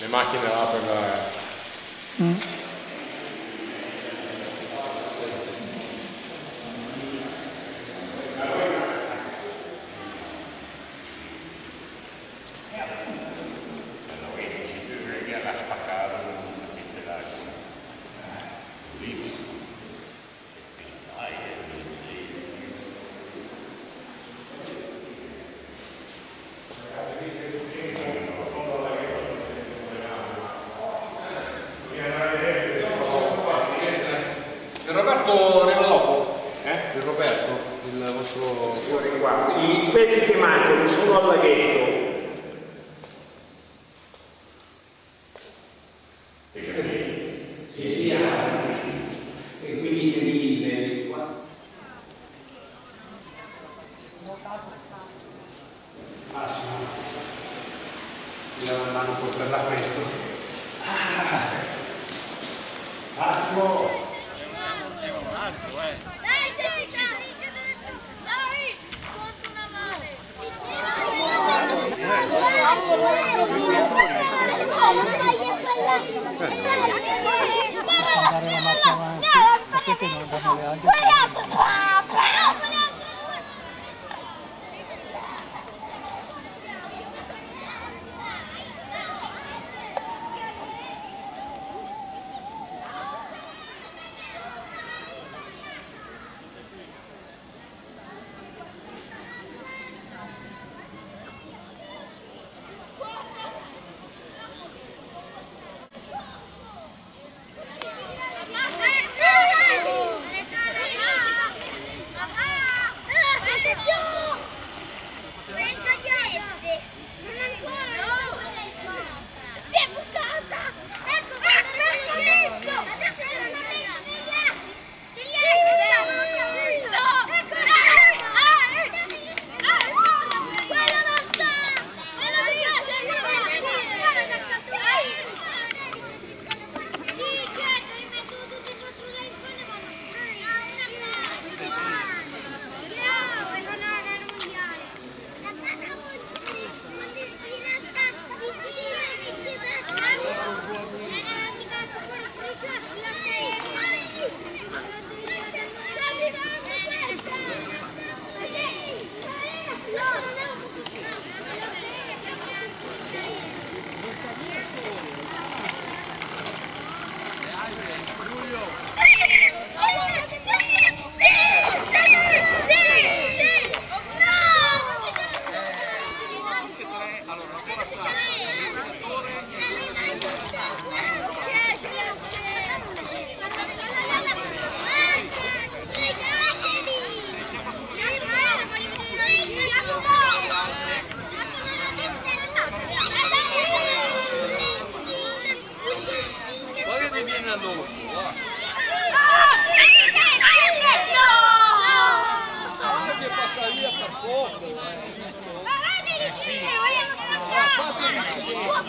Le macchine là per la... Mm. Roberto arriva dopo? Eh? Il Roberto, il vostro... I pezzi che mancano sono al laghetto. Sì, sì, e quindi devi vedere qua. Ah, sì, no. Mi dava mano per la ¡Fuera! novo, ó. Olha que passaria pra porta. É sim. Olha, quatro minutinhos.